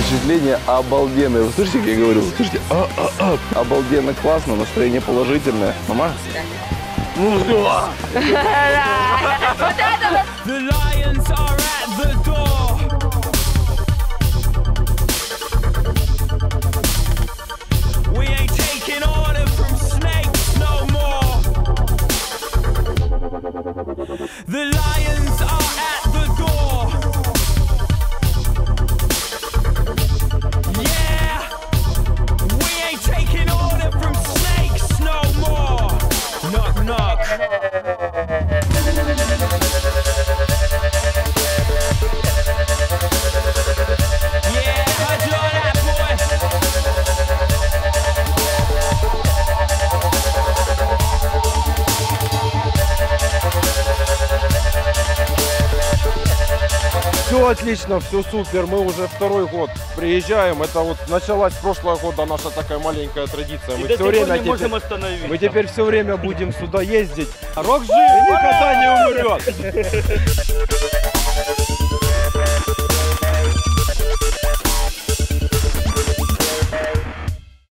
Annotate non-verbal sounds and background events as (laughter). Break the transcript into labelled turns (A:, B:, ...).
A: впечатление обалденное. Вы слышите, как я говорю? Слышите? А, а, а. Обалденно классно, настроение положительное. Мама? Ну (laughs) все.
B: The lions
C: Все отлично, все супер. Мы уже второй год приезжаем. Это вот началась с прошлого года наша такая маленькая традиция. Мы все время теперь,
D: остановиться.
C: мы теперь все время будем сюда ездить. Рок жив, никогда не умрет.